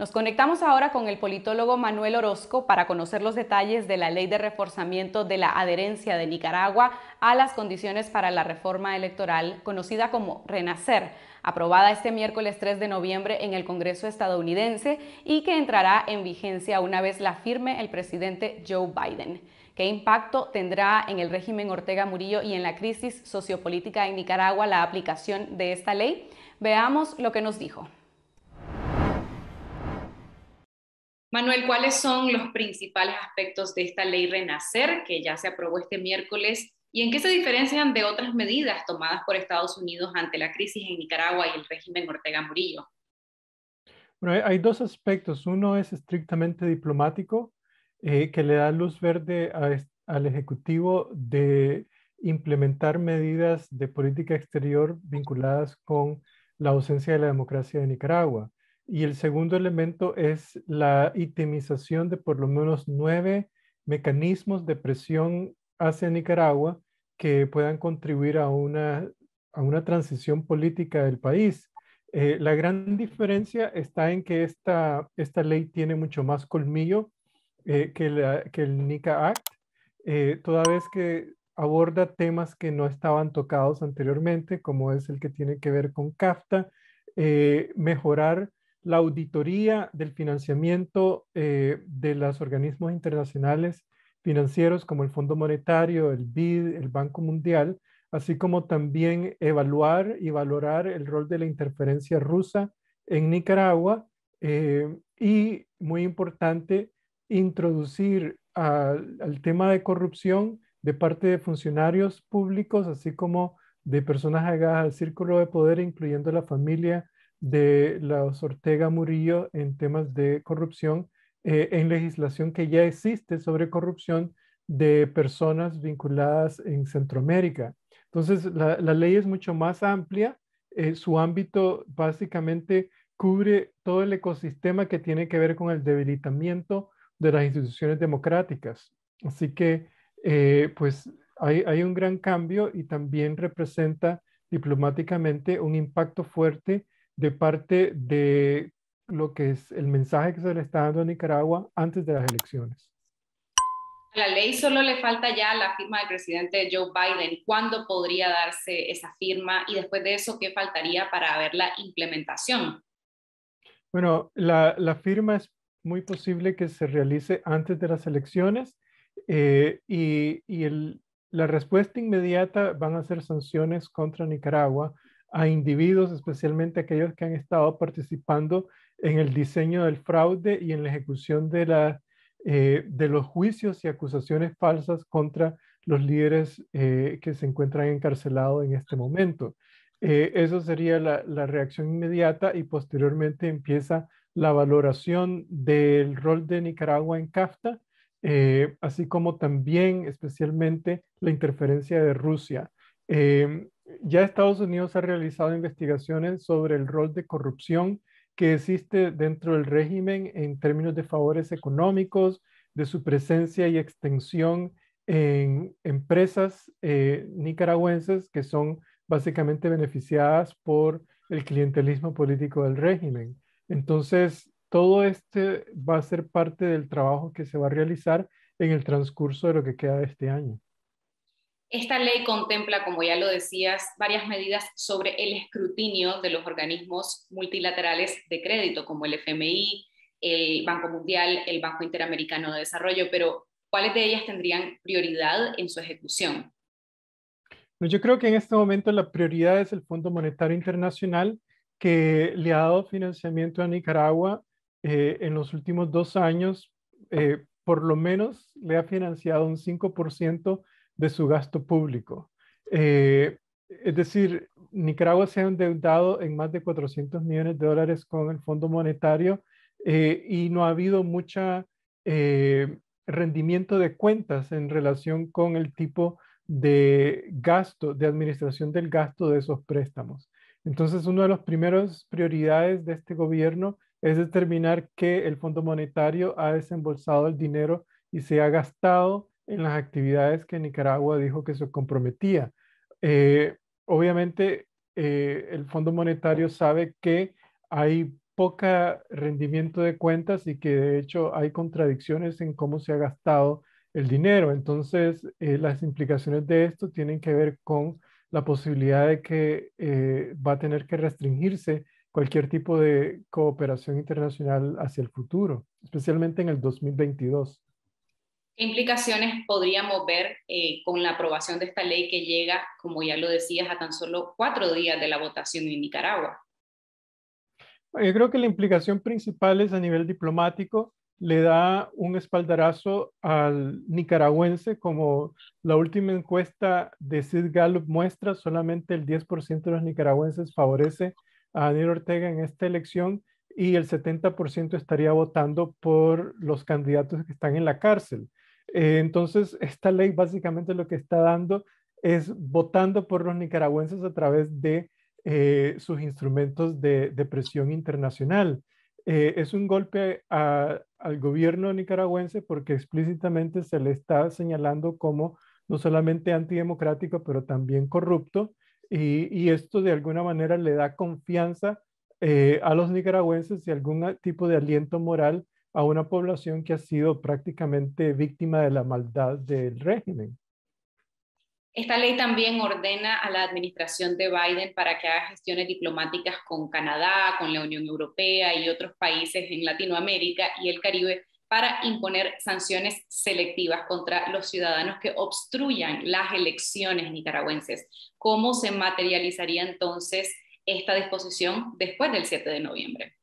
Nos conectamos ahora con el politólogo Manuel Orozco para conocer los detalles de la ley de reforzamiento de la adherencia de Nicaragua a las condiciones para la reforma electoral, conocida como Renacer, aprobada este miércoles 3 de noviembre en el Congreso estadounidense y que entrará en vigencia una vez la firme el presidente Joe Biden. ¿Qué impacto tendrá en el régimen Ortega Murillo y en la crisis sociopolítica en Nicaragua la aplicación de esta ley? Veamos lo que nos dijo. Manuel, ¿cuáles son los principales aspectos de esta ley Renacer que ya se aprobó este miércoles y en qué se diferencian de otras medidas tomadas por Estados Unidos ante la crisis en Nicaragua y el régimen Ortega Murillo? Bueno, hay dos aspectos. Uno es estrictamente diplomático, eh, que le da luz verde al Ejecutivo de implementar medidas de política exterior vinculadas con la ausencia de la democracia de Nicaragua. Y el segundo elemento es la itemización de por lo menos nueve mecanismos de presión hacia Nicaragua que puedan contribuir a una, a una transición política del país. Eh, la gran diferencia está en que esta, esta ley tiene mucho más colmillo eh, que, la, que, el NICA Act, eh, toda vez que aborda temas que no estaban tocados anteriormente, como es el que tiene que ver con CAFTA, mejorar la auditoría del financiamiento eh, de los organismos internacionales financieros como el Fondo Monetario, el BID, el Banco Mundial, así como también evaluar y valorar el rol de la interferencia rusa en Nicaragua eh, y, muy importante, introducir al tema de corrupción de parte de funcionarios públicos, así como de personas allegadas al círculo de poder, incluyendo la familia de los Ortega Murillo en temas de corrupción, eh, en legislación que ya existe sobre corrupción de personas vinculadas en Centroamérica. Entonces, la, ley es mucho más amplia. Eh, su ámbito básicamente cubre todo el ecosistema que tiene que ver con el debilitamiento de las instituciones democráticas. Así que, eh, pues, hay, hay, un gran cambio y también representa diplomáticamente un impacto fuerte de parte de lo que es el mensaje que se le está dando a Nicaragua antes de las elecciones. A la ley solo le falta ya la firma del presidente Joe Biden. ¿Cuándo podría darse esa firma? Y después de eso, ¿qué faltaría para ver la implementación? Bueno, la, la firma es muy posible que se realice antes de las elecciones eh, y, y el, la respuesta inmediata van a ser sanciones contra Nicaragua a individuos, especialmente aquellos que han estado participando en el diseño del fraude y en la ejecución de, la, eh, de los juicios y acusaciones falsas contra los líderes eh, que se encuentran encarcelados en este momento. Eh, eso sería la, la, reacción inmediata y posteriormente empieza la valoración del rol de Nicaragua en CAFTA, así como también especialmente la interferencia de Rusia. Em, ya Estados Unidos ha realizado investigaciones sobre el rol de corrupción que existe dentro del régimen en términos de favores económicos, de su presencia y extensión en empresas eh, nicaragüenses que son básicamente beneficiadas por el clientelismo político del régimen. Entonces, todo este va a ser parte del trabajo que se va a realizar en el transcurso de lo que queda de este año. Esta ley contempla, como ya lo decías, varias medidas sobre el escrutinio de los organismos multilaterales de crédito, como el FMI, el Banco Mundial, el Banco Interamericano de Desarrollo, pero ¿cuáles de ellas tendrían prioridad en su ejecución? Pues yo creo que en este momento la prioridad es el Fondo Monetario Internacional, que le ha dado financiamiento a Nicaragua eh, en los últimos dos años, eh, por lo menos le ha financiado un 5% de su gasto público. Eh, es decir, Nicaragua se ha endeudado en más de 400 millones de dólares con el Fondo Monetario eh, y no ha habido mucha eh, rendimiento de cuentas en relación con el tipo de gasto, de administración del gasto de esos préstamos. Entonces, una de las primeras prioridades de este gobierno es determinar que el Fondo Monetario ha desembolsado el dinero y se ha gastado en las actividades que Nicaragua dijo que se comprometía. Eh, obviamente, eh, el Fondo Monetario sabe que hay poca rendimiento de cuentas y que de hecho hay contradicciones en cómo se ha gastado el dinero. Entonces, eh, las implicaciones de esto tienen que ver con la posibilidad de que eh, va a tener que restringirse cualquier tipo de cooperación internacional hacia el futuro, especialmente en el 2022. ¿Qué implicaciones podríamos ver eh, con la aprobación de esta ley que llega, como ya lo decías, a tan solo cuatro días de la votación en Nicaragua? Yo creo que la implicación principal es a nivel diplomático le da un espaldarazo al nicaragüense, como la última encuesta de Sid Gallup muestra, solamente el 10% de los nicaragüenses favorece a Daniel Ortega en esta elección y el 70% estaría votando por los candidatos que están en la cárcel. Eh, entonces, esta ley básicamente lo que está dando es votando por los nicaragüenses a través de eh, sus instrumentos de, presión internacional. Eh, es un golpe al gobierno nicaragüense porque explícitamente se le está señalando como no solamente antidemocrático, pero también corrupto. Y, esto de alguna manera le da confianza a los nicaragüenses y algún tipo de aliento moral a una población que ha sido prácticamente víctima de la maldad del régimen. Esta ley también ordena a la administración de Biden para que haga gestiones diplomáticas con Canadá, con la Unión Europea y otros países en Latinoamérica y el Caribe para imponer sanciones selectivas contra los ciudadanos que obstruyan las elecciones nicaragüenses. ¿Cómo se materializaría entonces esta disposición después del 7 de noviembre?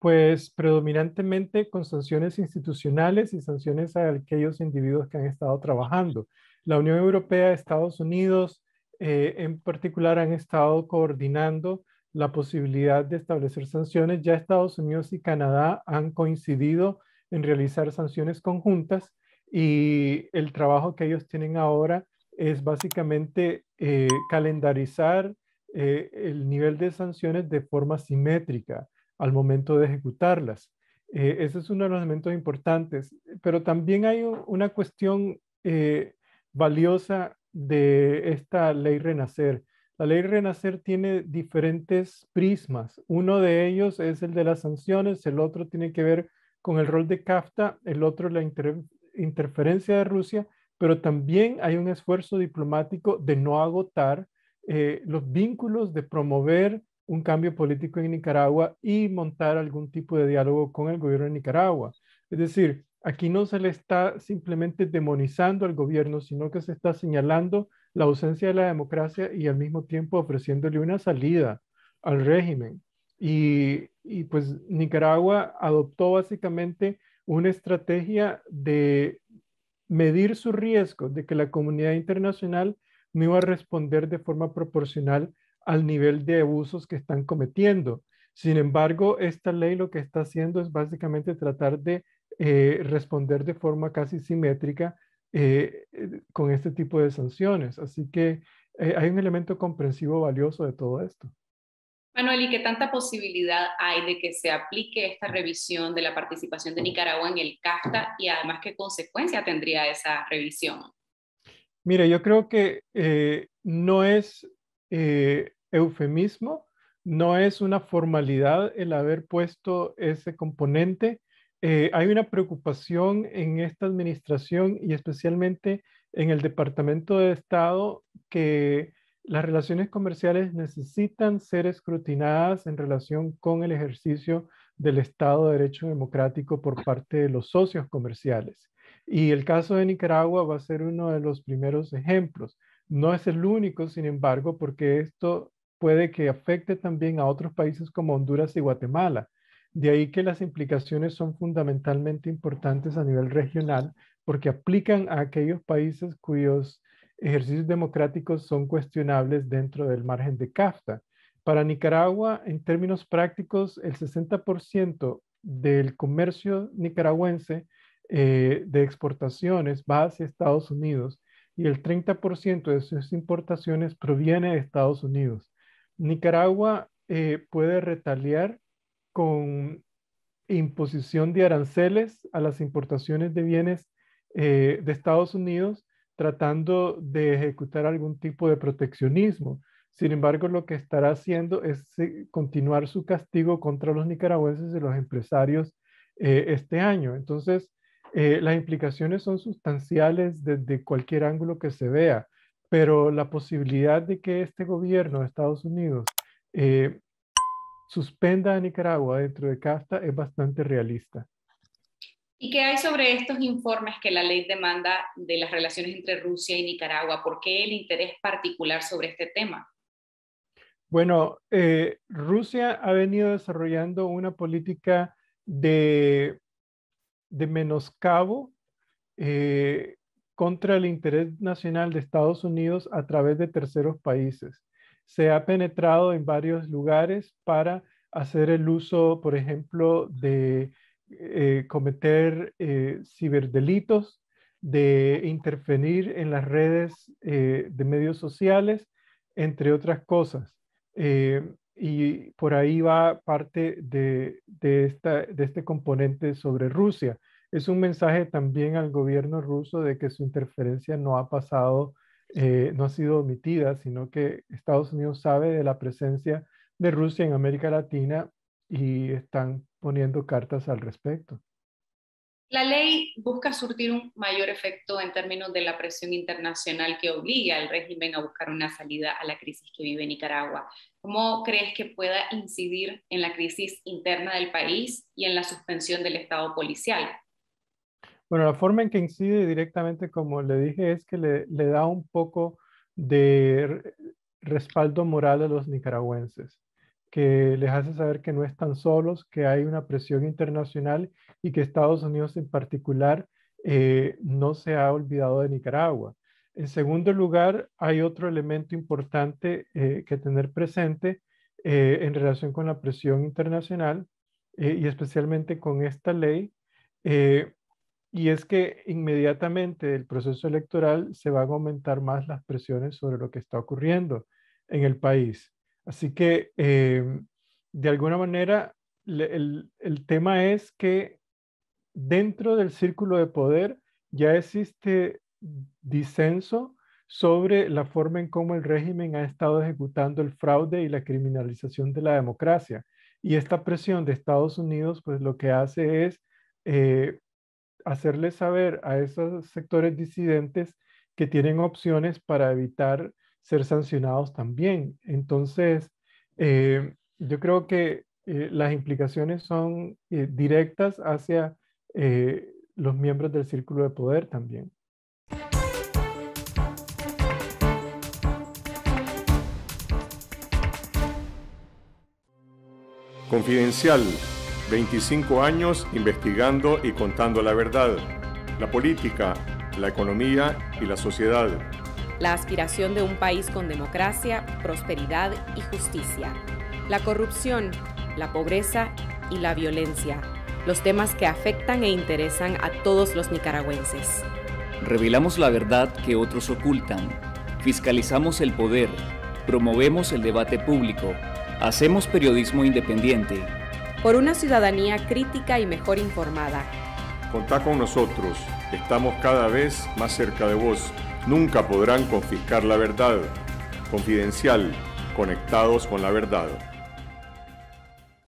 Pues predominantemente con sanciones institucionales y sanciones a aquellos individuos que han estado trabajando. La Unión Europea, Estados Unidos eh, en particular han estado coordinando la posibilidad de establecer sanciones. Ya Estados Unidos y Canadá han coincidido en realizar sanciones conjuntas y el trabajo que ellos tienen ahora es básicamente eh, calendarizar eh, el nivel de sanciones de forma simétrica al momento de ejecutarlas. ese es uno de los elementos importantes, pero también hay una cuestión valiosa de esta ley Renacer. La ley Renacer tiene diferentes prismas. Uno de ellos es el de las sanciones, el otro tiene que ver con el rol de CAFTA, el otro la interferencia de Rusia, pero también hay un esfuerzo diplomático de no agotar eh, los vínculos, de promover un cambio político en Nicaragua y montar algún tipo de diálogo con el gobierno de Nicaragua. Es decir, aquí no se le está simplemente demonizando al gobierno, sino que se está señalando la ausencia de la democracia y al mismo tiempo ofreciéndole una salida al régimen. Y, pues Nicaragua adoptó básicamente una estrategia de medir su riesgo de que la comunidad internacional no iba a responder de forma proporcional al nivel de abusos que están cometiendo. Sin embargo, esta ley lo que está haciendo es básicamente tratar de eh, responder de forma casi simétrica eh, eh, con este tipo de sanciones. Así que hay un elemento comprensivo valioso de todo esto. Manuel, ¿y qué tanta posibilidad hay de que se aplique esta revisión de la participación de Nicaragua en el CAFTA y además qué consecuencia tendría esa revisión? Mira, yo creo que no es eufemismo, no es una formalidad el haber puesto ese componente eh, hay una preocupación en esta administración y especialmente en el Departamento de Estado que las relaciones comerciales necesitan ser escrutinadas en relación con el ejercicio del Estado de Derecho Democrático por parte de los socios comerciales. Y el caso de Nicaragua va a ser uno de los primeros ejemplos. No es el único, sin embargo, porque esto puede que afecte también a otros países como Honduras y Guatemala. De ahí que las implicaciones son fundamentalmente importantes a nivel regional porque aplican a aquellos países cuyos ejercicios democráticos son cuestionables dentro del margen de CAFTA. Para Nicaragua, en términos prácticos, el 60% del comercio nicaragüense eh, de exportaciones va hacia Estados Unidos y el 30% de sus importaciones proviene de Estados Unidos. Nicaragua eh, puede retaliar con imposición de aranceles a las importaciones de bienes eh, de Estados Unidos, tratando de ejecutar algún tipo de proteccionismo. Sin embargo, lo que estará haciendo es eh, continuar su castigo contra los nicaragüenses y los empresarios este año. Entonces, eh, las implicaciones son sustanciales desde cualquier ángulo que se vea, pero la posibilidad de que este gobierno de Estados Unidos suspenda a Nicaragua dentro de CASTA es bastante realista. ¿Y qué hay sobre estos informes que la ley demanda de las relaciones entre Rusia y Nicaragua? ¿Por qué el interés particular sobre este tema? Bueno, eh, Rusia ha venido desarrollando una política de, de menoscabo eh, contra el interés nacional de Estados Unidos a través de terceros países. Se ha penetrado en varios lugares para hacer el uso, por ejemplo, de eh, cometer eh, ciberdelitos, de intervenir en las redes de medios sociales, entre otras cosas. Y por ahí va parte de, esta, de este componente sobre Rusia. Es un mensaje también al gobierno ruso de que su interferencia no ha pasado, no ha sido omitida, sino que Estados Unidos sabe de la presencia de Rusia en América Latina y están poniendo cartas al respecto. La ley busca surtir un mayor efecto en términos de la presión internacional que obliga al régimen a buscar una salida a la crisis que vive Nicaragua. ¿Cómo crees que pueda incidir en la crisis interna del país y en la suspensión del Estado policial? Bueno, la forma en que incide directamente, como le dije, es que le, le da un poco de respaldo moral a los nicaragüenses que les hace saber que no están solos, que hay una presión internacional y que Estados Unidos en particular eh, no se ha olvidado de Nicaragua. En segundo lugar, hay otro elemento importante eh, que tener presente eh, en relación con la presión internacional y especialmente con esta ley, y es que inmediatamente del proceso electoral se van a aumentar más las presiones sobre lo que está ocurriendo en el país. Así que, em, de alguna manera, el, tema es que dentro del círculo de poder ya existe disenso sobre la forma en cómo el régimen ha estado ejecutando el fraude y la criminalización de la democracia. Y esta presión de Estados Unidos, pues lo que hace es eh, hacerle saber a esos sectores disidentes que tienen opciones para evitar ser sancionados también. Entonces, eh, yo creo que eh, las implicaciones son eh, directas hacia los miembros del círculo de poder también. Confidencial, 25 años investigando y contando la verdad, la política, la economía y la sociedad la aspiración de un país con democracia, prosperidad y justicia, la corrupción, la pobreza y la violencia, los temas que afectan e interesan a todos los nicaragüenses. Revelamos la verdad que otros ocultan, fiscalizamos el poder, promovemos el debate público, hacemos periodismo independiente. Por una ciudadanía crítica y mejor informada. Contá con nosotros, estamos cada vez más cerca de vos nunca podrán confiscar la verdad. Confidencial, conectados con la verdad.